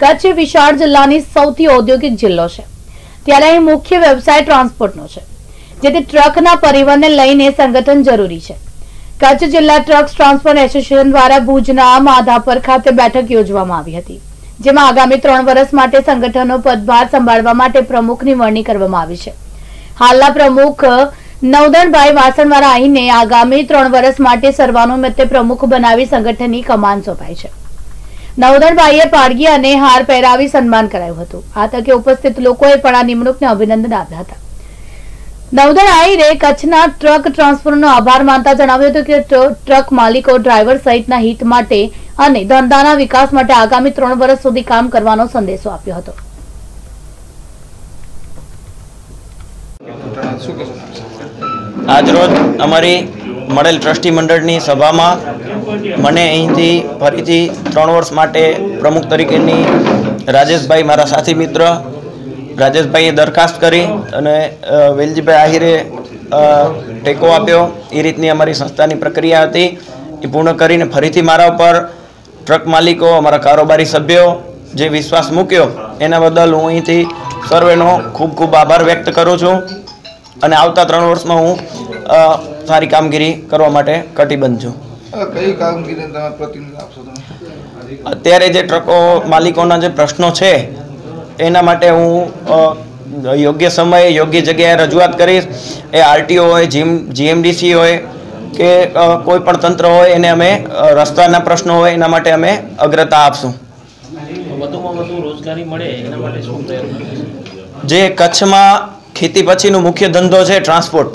કચ્છ વિશાળ જિલ્લાની સૌથી ઔદ્યોગિક જિલ્લો છે. ત્યારે અહીં મુખ્ય વ્યવસાય ટ્રાન્સપોર્ટનો છે. જેથી ટ્રકના પરિવહનને લઈને સંગઠન જરૂરી છે. કચ્છ જિલ્લા ટ્રક ટ્રાન્સપોર્ટ એસોસિએશન દ્વારા ભુજના માધાપર ખાતે બેઠક યોજવામાં આવી હતી. જેમાં આગામી ત્રણ વર્ષ માટે સંગઠનનો પદભાર સંભાળવા માટે પ્રમુખની વરણી કરવામાં આવી છે. હાલના પ્રમુખ નવદણભાઈ વાસણવાળા અહીંને આગામી ત્રણ વર્ષ માટે સર્વાનુમતે પ્રમુખ બનાવી સંગઠનની કમાન સોંપાઈ છે. નવદણભાઈએ પારગી અને હાર પહેરાવી સન્માન કરાયું હતું. આ તકે ઉપસ્થિત લોકોએ પણ આ નિમણૂકને અભિનંદન આપ્યા હતા. નવદણ આહિરે કચ્છના ટ્રક ટ્રાન્સપોર્ટનો આભાર માનતા જણાવ્યું હતું કે ટ્રક માલિકો, ડ્રાઈવર સહિતના હિત માટે અને ધંધાના વિકાસ માટે આગામી ત્રણ વર્ષ સુધી કામ કરવાનો સંદેશો આપ્યો હતો. આજરોજ અમારી મળેલ ટ્રસ્ટી મંડળની સભામાં મને અહીંથી ફરીથી ત્રણ વર્ષ માટે પ્રમુખ તરીકેની રાજેશભાઈ મારા સાથી મિત્ર, રાજેશભાઈએ દરખાસ્ત કરી અને વેલજીભાઈ આહિરે ટેકો આપ્યો. એ રીતની અમારી સંસ્થાની પ્રક્રિયા હતી. એ પૂર્ણ કરીને ફરીથી મારા ઉપર ટ્રક માલિકો, અમારા કારોબારી સભ્યો જે વિશ્વાસ મૂક્યો, એના બદલ હું અહીંથી સર્વેનો ખૂબ ખૂબ આભાર વ્યક્ત કરું છું. અને આવતા ત્રણ વર્ષમાં હું સારી કામગીરી કરવા માટે કટિબદ્ધ છું. કઈ કામગીરીને તમે પ્રતિનિધિ આપશો તમે? અત્યારે જે ટ્રકો માલિકોના જે પ્રશ્નો છે એના માટે હું યોગ્ય સમયે યોગ્ય જગ્યાએ રજૂઆત કરીશ. એ આરટીઓ હોય જીમ જીએમડીસી હોય કે કોઈ પણ તંત્ર હોય એને અમે રસ્તાના પ્રશ્નો હોય એના માટે અમે અગ્રતા આપશું. વધુમાં વધુ રોજગારી મળે એના માટે શું પ્રયત્ન કરશે? જે કચ્છમાં ખેતી પછીનો મુખ્ય ધંધો છે ટ્રાન્સપોર્ટ.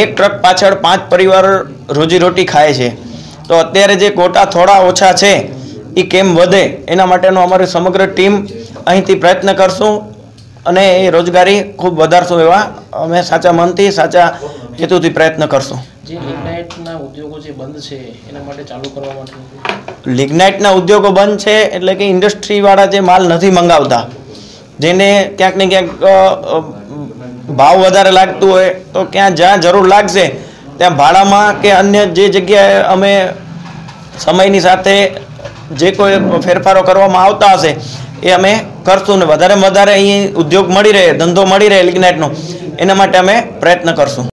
એક ટ્રક પાછળ પાંચ પરિવાર રોજીરોટી ખાય છે. તો અત્યારે જે કોટા થોડા ઓછા છે એ કેમ વધે? એના માટેનો અમારી સમગ્ર ટીમ અહીંથી પ્રયત્ન કરશું અને એ રોજગારી ખૂબ વધારશું એવા અમે સાચા મનથી સાચા હેતુથી પ્રયત્ન કરશું. લિગ્નાઇટના ઉદ્યોગો બંધ છે એટલે કે ઇન્ડસ્ટ્રીવાળા જે માલ નથી મંગાવતા જેને ક્યાંક ને ક્યાંક ભાવ વધારે લાગતું હોય તો ક્યાં જ્યાં જરૂર લાગશે ત્યાં ભાડામાં કે અન્ય જે જગ્યાએ અમે સમયની સાથે જે કોઈ ફેરફારો કરવામાં આવતા હશે, એ અમે કરશું ને. વધારે વધારે અહીં ઉદ્યોગ મળી રહે, ધંધો મળી રહે લિગ્નાઇટનો, એના માટે અમે પ્રયત્ન કરશું.